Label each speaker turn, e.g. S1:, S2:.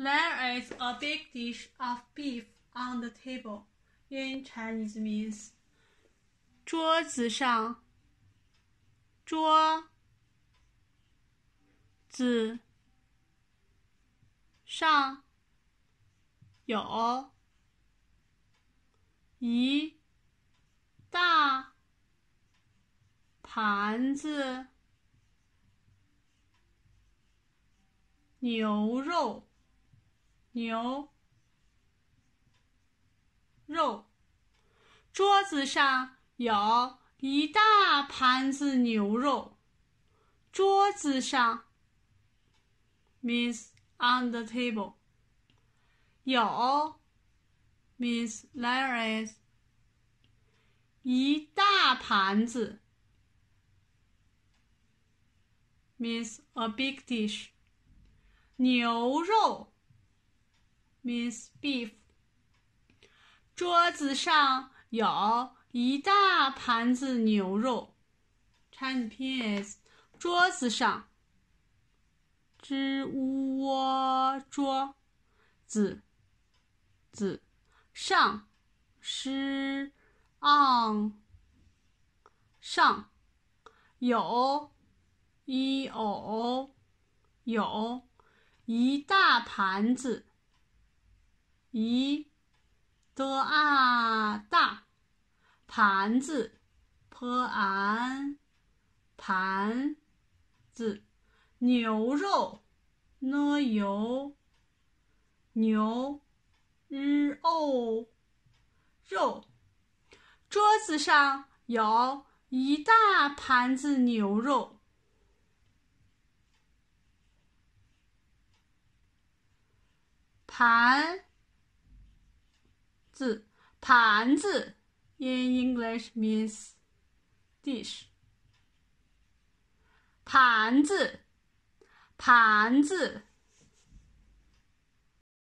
S1: There is a big dish of beef on the table. In Chinese means 桌子上，桌子上有一大盘子牛肉。牛肉，桌子上有一大盘子牛肉。桌子上 means on the table。有 means there is。一大盘子 means a big dish。牛肉。Means beef。桌子上有一大盘子牛肉。Chinese 拼音 is 桌子上，zh u o 桌。子子上，sh on 上。有，e o 有。一大盘子。一的啊大盘子，p an 盘子牛肉，n 油牛日哦肉，桌子上有一大盘子牛肉，盘。字盘子，in English means dish。盘子，盘子。